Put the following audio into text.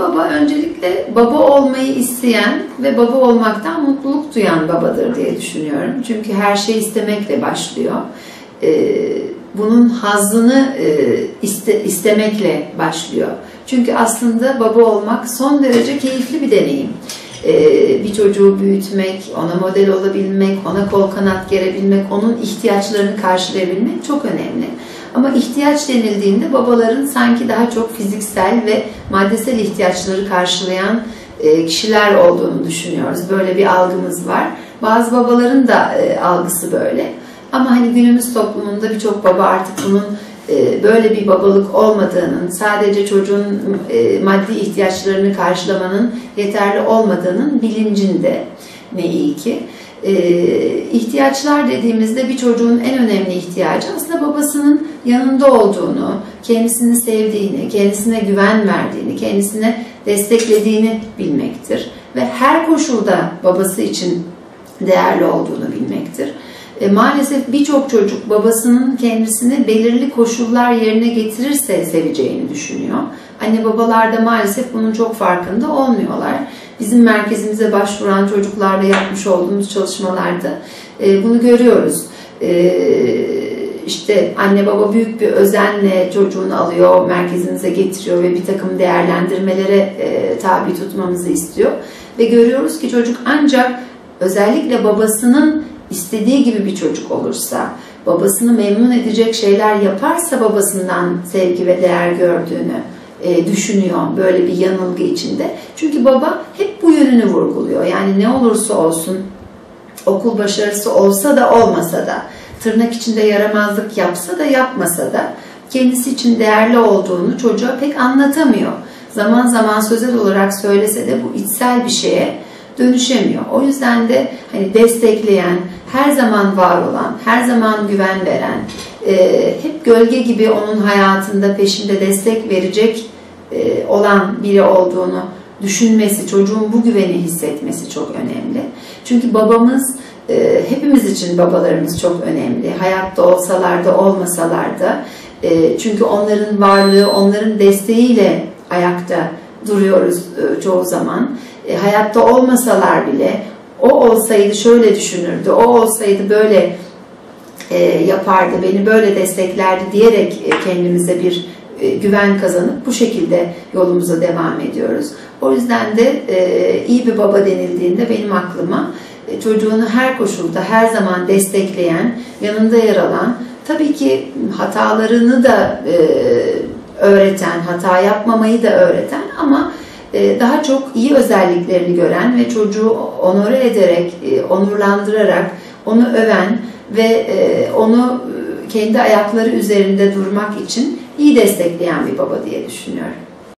baba öncelikle baba olmayı isteyen ve baba olmaktan mutluluk duyan babadır diye düşünüyorum. Çünkü her şey istemekle başlıyor. Ee, bunun hazzını e, iste, istemekle başlıyor. Çünkü aslında baba olmak son derece keyifli bir deneyim. Ee, bir çocuğu büyütmek, ona model olabilmek, ona kol kanat gerebilmek, onun ihtiyaçlarını karşılayabilmek çok önemli. Ama ihtiyaç denildiğinde babaların sanki daha çok fiziksel ve maddesel ihtiyaçları karşılayan e, kişiler olduğunu düşünüyoruz. Böyle bir algımız var. Bazı babaların da e, algısı böyle. Ama hani günümüz toplumunda birçok baba artık bunun böyle bir babalık olmadığının, sadece çocuğun maddi ihtiyaçlarını karşılamanın yeterli olmadığının bilincinde ne iyi ki. ihtiyaçlar dediğimizde bir çocuğun en önemli ihtiyacı aslında babasının yanında olduğunu, kendisini sevdiğini, kendisine güven verdiğini, kendisine desteklediğini bilmektir. Ve her koşulda babası için değerli olduğunu bilmektir. E, maalesef birçok çocuk babasının kendisini belirli koşullar yerine getirirse seveceğini düşünüyor. Anne babalar da maalesef bunun çok farkında olmuyorlar. Bizim merkezimize başvuran çocuklarla yapmış olduğumuz çalışmalarda e, bunu görüyoruz. E, işte anne baba büyük bir özenle çocuğunu alıyor, merkezinize getiriyor ve bir takım değerlendirmelere e, tabi tutmamızı istiyor. Ve görüyoruz ki çocuk ancak özellikle babasının istediği gibi bir çocuk olursa, babasını memnun edecek şeyler yaparsa babasından sevgi ve değer gördüğünü e, düşünüyor böyle bir yanılgı içinde. Çünkü baba hep bu yönünü vurguluyor. Yani ne olursa olsun okul başarısı olsa da olmasa da tırnak içinde yaramazlık yapsa da yapmasa da kendisi için değerli olduğunu çocuğa pek anlatamıyor. Zaman zaman sözel olarak söylese de bu içsel bir şeye dönüşemiyor. O yüzden de hani destekleyen, her zaman var olan, her zaman güven veren, e, hep gölge gibi onun hayatında peşinde destek verecek e, olan biri olduğunu düşünmesi, çocuğun bu güveni hissetmesi çok önemli. Çünkü babamız e, hepimiz için babalarımız çok önemli. Hayatta olsalar da olmasalar da. E, çünkü onların varlığı, onların desteğiyle ayakta duruyoruz e, çoğu zaman. E, hayatta olmasalar bile o olsaydı şöyle düşünürdü, o olsaydı böyle e, yapardı, beni böyle desteklerdi diyerek kendimize bir güven kazanıp bu şekilde yolumuza devam ediyoruz. O yüzden de iyi bir baba denildiğinde benim aklıma çocuğunu her koşulda her zaman destekleyen, yanında yer alan, tabii ki hatalarını da öğreten, hata yapmamayı da öğreten daha çok iyi özelliklerini gören ve çocuğu onore ederek, onurlandırarak, onu öven ve onu kendi ayakları üzerinde durmak için iyi destekleyen bir baba diye düşünüyorum.